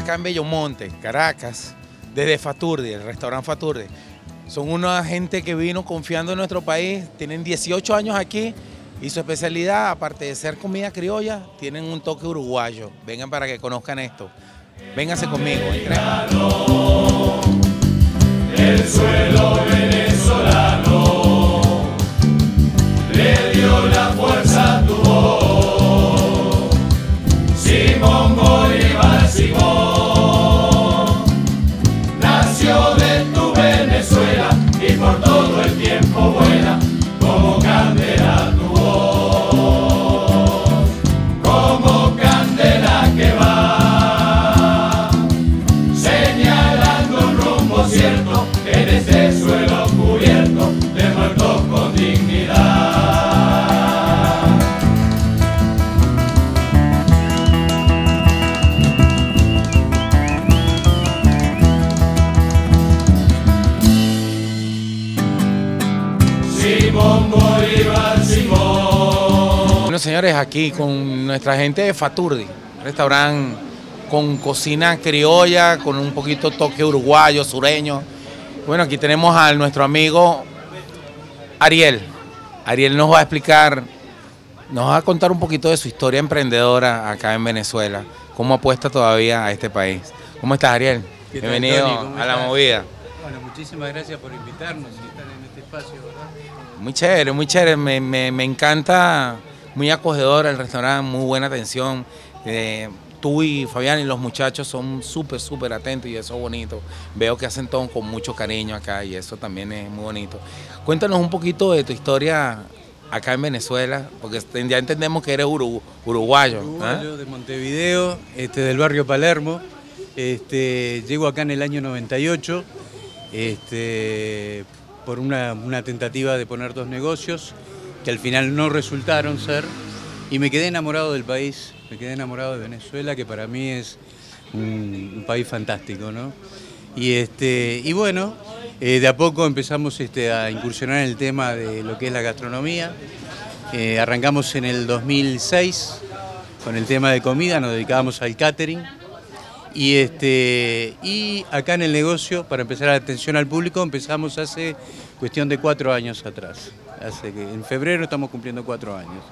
acá en Bellomonte, Caracas, desde Faturdi, el restaurante Faturdi. Son una gente que vino confiando en nuestro país, tienen 18 años aquí y su especialidad, aparte de ser comida criolla, tienen un toque uruguayo. Vengan para que conozcan esto. Vénganse conmigo. El suelo Bueno, señores, aquí con nuestra gente de Faturdi, restaurante con cocina criolla, con un poquito toque uruguayo, sureño. Bueno, aquí tenemos a nuestro amigo Ariel. Ariel nos va a explicar, nos va a contar un poquito de su historia emprendedora acá en Venezuela, cómo apuesta todavía a este país. ¿Cómo estás, Ariel? ¿Qué tal, Bienvenido a la movida. Bueno, muchísimas gracias por invitarnos y estar en este espacio. Muy chévere, muy chévere. Me, me- me encanta, muy acogedor el restaurante, muy buena atención. Eh, tú y Fabián y los muchachos son súper, súper atentos y eso es bonito. Veo que hacen todo con mucho cariño acá y eso también es muy bonito. Cuéntanos un poquito de tu historia acá en Venezuela, porque ya entendemos que eres uru- uruguayo. ¿ah? Uruguayo de Montevideo, este, del barrio Palermo. Este, llego acá en el año 98 este, por una, una tentativa de poner dos negocios que al final no resultaron ser y me quedé enamorado del país, me quedé enamorado de Venezuela, que para mí es un, país fantástico, ¿no? Y, este, y bueno, eh, de a poco empezamos este, a incursionar en el tema de lo que es la gastronomía. Eh, arrancamos en el 2006 con el tema de comida, nos dedicábamos al catering. Y, este, y acá en el negocio, para empezar la atención al público, empezamos hace cuestión de cuatro años atrás. Hace que en febrero estamos cumpliendo cuatro años.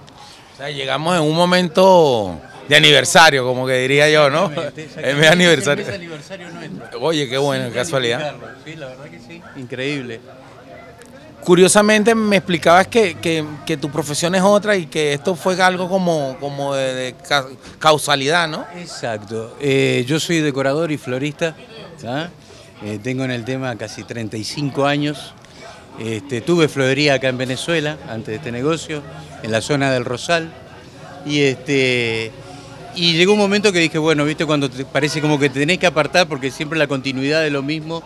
O sea, llegamos en un momento de aniversario, como que diría yo, ¿no? El mes aniversario. El mes aniversario nuestro. Oye, qué bueno, Sin casualidad. Sí, la verdad que sí. Increíble. Curiosamente me explicabas que, que- tu profesión es otra y que esto fue algo como, como de, de ca- causalidad, ¿no? Exacto. Eh, yo soy decorador y florista. Eh, tengo en el tema casi 35 años. Este, tuve florería acá en Venezuela, antes de este negocio, en la zona del Rosal. Y, este, y llegó un momento que dije, bueno, viste, cuando te parece como que te tenés que apartar porque siempre la continuidad de lo mismo.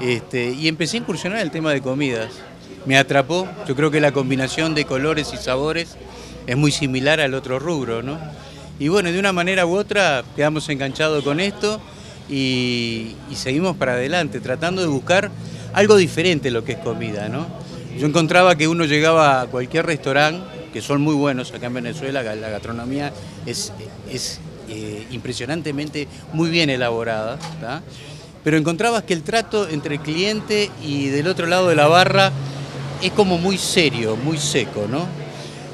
Este, y empecé a incursionar en el tema de comidas. Me atrapó, yo creo que la combinación de colores y sabores es muy similar al otro rubro, ¿no? Y bueno, de una manera u otra quedamos enganchados con esto y, seguimos para adelante, tratando de buscar algo diferente lo que es comida, ¿no? Yo encontraba que uno llegaba a cualquier restaurante, que son muy buenos acá en Venezuela, la gastronomía es, es eh, impresionantemente muy bien elaborada, ¿tá? pero encontrabas que el trato entre el cliente y del otro lado de la barra es como muy serio, muy seco, ¿no?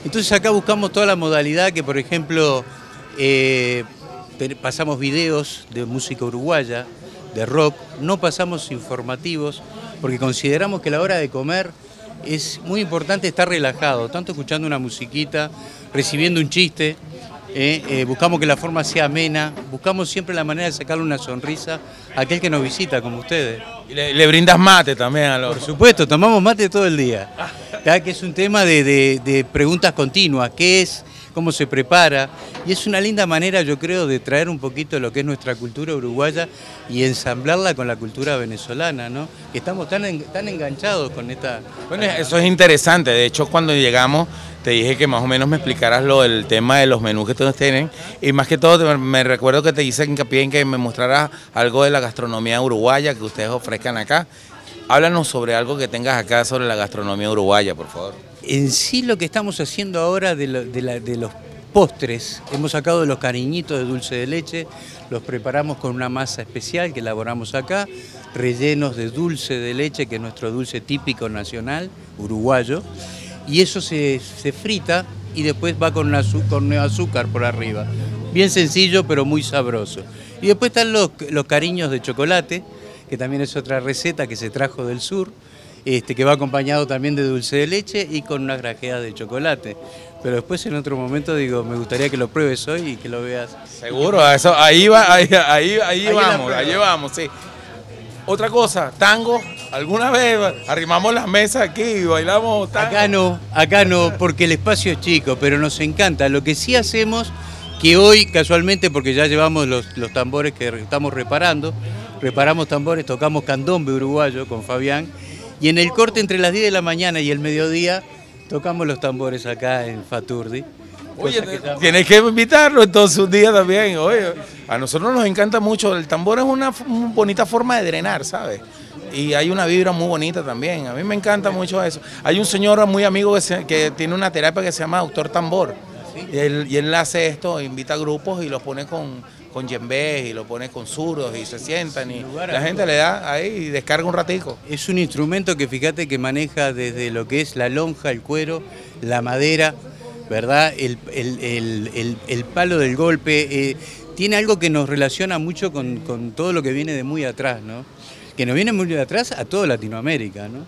Entonces acá buscamos toda la modalidad que, por ejemplo, eh, pasamos videos de música uruguaya, de rock, no pasamos informativos, porque consideramos que a la hora de comer es muy importante estar relajado, tanto escuchando una musiquita, recibiendo un chiste, eh, eh, buscamos que la forma sea amena, buscamos siempre la manera de sacarle una sonrisa a aquel que nos visita, como ustedes. Y le, le brindas mate también a los... Por supuesto, tomamos mate todo el día. Ya que es un tema de, de- de preguntas continuas, qué es, cómo se prepara, y es una linda manera, yo creo, de traer un poquito lo que es nuestra cultura uruguaya y ensamblarla con la cultura venezolana, ¿no? Que estamos tan, en- tan enganchados con esta... Bueno, eso es interesante. De hecho, cuando llegamos, te dije que más o menos me explicaras lo del tema de los menús que ustedes tienen. Y más que todo, me recuerdo que te hice hincapié en que me mostraras algo de la gastronomía uruguaya que ustedes ofrezcan acá. Háblanos sobre algo que tengas acá sobre la gastronomía uruguaya, por favor. En sí lo que estamos haciendo ahora de, los postres. Hemos sacado los cariñitos de dulce de leche, los preparamos con una masa especial que elaboramos acá, rellenos de dulce de leche, que es nuestro dulce típico nacional, uruguayo, y eso se, se frita y después va con, con azúcar por arriba. Bien sencillo, pero muy sabroso. Y después están los cariños de chocolate, que también es otra receta que se trajo del sur, este, que va acompañado también de dulce de leche y con unas grajeas de chocolate. Pero después en otro momento digo, me gustaría que lo pruebes hoy y que lo veas. Seguro, eso, ahí va, ahí, ahí, ahí, vamos, ahí vamos, sí. Otra cosa, tango, ¿alguna vez arrimamos las mesas aquí y bailamos tango? Acá no, acá no, porque el espacio es chico, pero nos encanta. Lo que sí hacemos, que hoy casualmente, porque ya llevamos los, los tambores que estamos reparando, reparamos tambores, tocamos candombe uruguayo con Fabián, y en el corte entre las 10 de la mañana y el mediodía tocamos los tambores acá en Faturdi. Oye, tienes que invitarlo entonces un día también. Oye, a nosotros nos encanta mucho. El tambor es una bonita forma de drenar, ¿sabes? Y hay una vibra muy bonita también. A mí me encanta mucho eso. Hay un señor muy amigo que, que tiene una terapia que se llama Doctor Tambor. Y él, y él hace esto, invita grupos y los pone con, con yembés y lo pone con zurdos y se sientan y la gente le da ahí y descarga un ratico. Es un instrumento que fíjate que maneja desde lo que es la lonja, el cuero, la madera, ¿verdad? El, palo del golpe. Eh, tiene algo que nos relaciona mucho con, con, todo lo que viene de muy atrás, ¿no? Que nos viene muy de atrás a toda Latinoamérica, ¿no?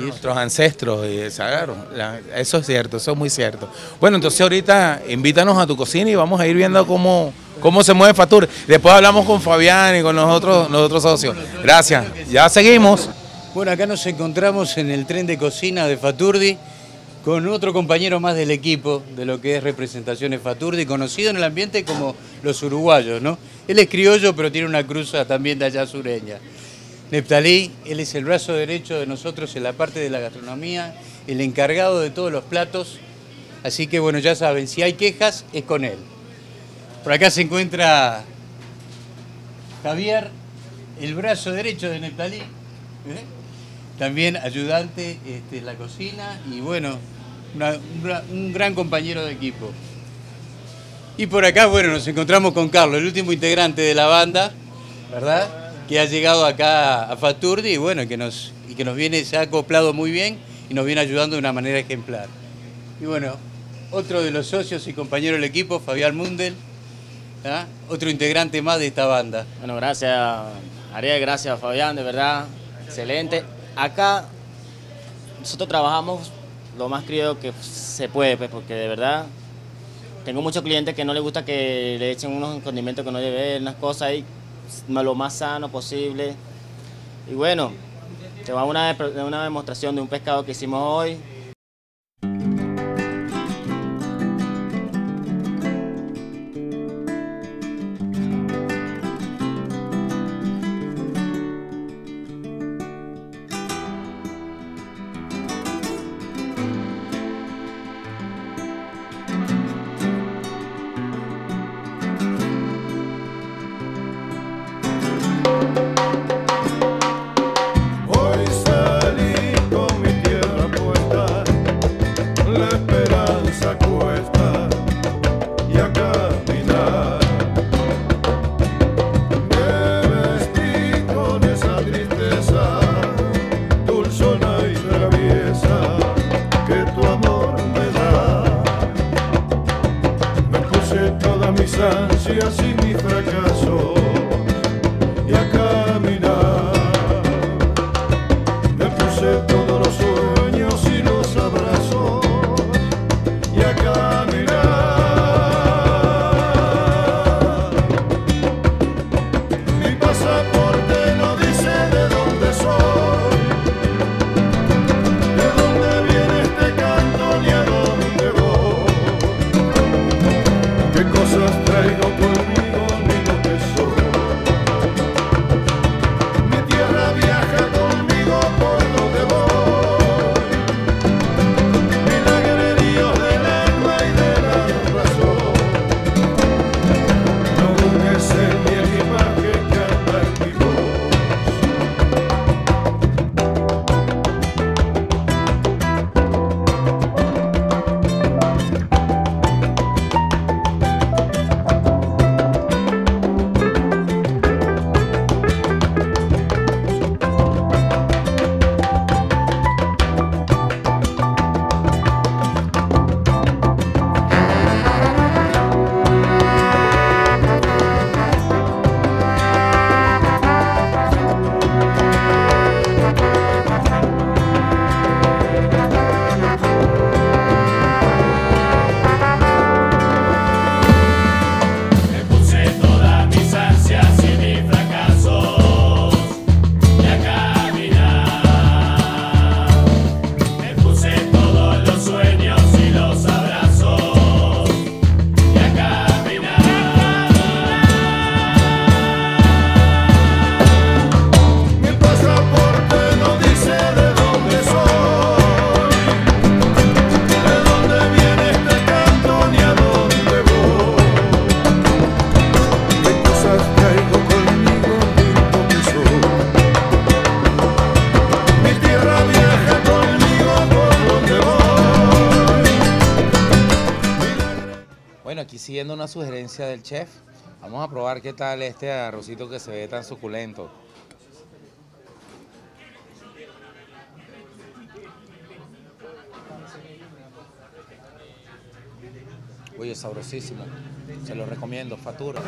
Nuestros ancestros y eso es cierto, eso es muy cierto. Bueno, entonces ahorita invítanos a tu cocina y vamos a ir viendo cómo, cómo se mueve Fatur. Después hablamos con Fabián y con los otros, los otros socios. Gracias. Ya seguimos. Bueno, acá nos encontramos en el tren de cocina de Faturdi con otro compañero más del equipo de lo que es Representaciones Faturdi, conocido en el ambiente como los uruguayos, ¿no? Él es criollo, pero tiene una cruza también de allá sureña. Neptalí, él es el brazo derecho de nosotros en la parte de la gastronomía, el encargado de todos los platos. Así que bueno, ya saben, si hay quejas, es con él. Por acá se encuentra Javier, el brazo derecho de Neptalí. ¿eh? También ayudante este, en la cocina y bueno, un gran compañero de equipo. Y por acá, bueno, nos encontramos con Carlos, el último integrante de la banda, ¿verdad? Que ha llegado acá a Faturdi y bueno, que nos, y que nos viene, se ha acoplado muy bien y nos viene ayudando de una manera ejemplar. Y bueno, otro de los socios y compañeros del equipo, Fabián Mundel, ¿ah? otro integrante más de esta banda. Bueno, gracias Ariel, gracias Fabián, de verdad, excelente. Acá nosotros trabajamos lo más criado que se puede, pues, porque de verdad tengo muchos clientes que no les gusta que le echen unos condimentos que no lleven, unas cosas ahí lo más sano posible. Y bueno, te va una, una demostración de un pescado que hicimos hoy. Cosas traigo aquí siguiendo una sugerencia del chef, vamos a probar qué tal este arrocito que se ve tan suculento. Oye, sabrosísimo. Se lo recomiendo, factura.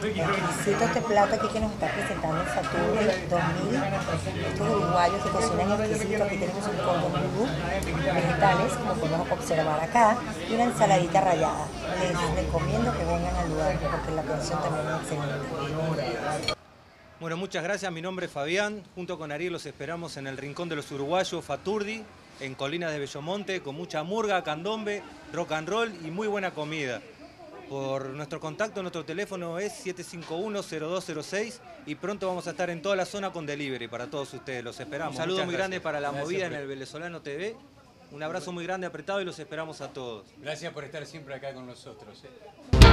Felicito este plato aquí que nos está presentando Saturno 2000. Estos uruguayos que cocinan exquisito. Aquí tenemos un cordón blue, vegetales, como podemos observar acá, y una ensaladita rallada. Les recomiendo que vengan al lugar porque la atención también es excelente. Bueno, muchas gracias. Mi nombre es Fabián. Junto con Ariel los esperamos en el Rincón de los Uruguayos, Faturdi, en Colinas de Bellomonte, con mucha murga, candombe, rock and roll y muy buena comida. Por nuestro contacto, nuestro teléfono es 751-0206 y pronto vamos a estar en toda la zona con delivery para todos ustedes. Los esperamos. Un saludo Muchas muy grande para la Gracias, movida en el Venezolano TV. Un abrazo muy grande apretado y los esperamos a todos. Gracias por estar siempre acá con nosotros. ¿eh?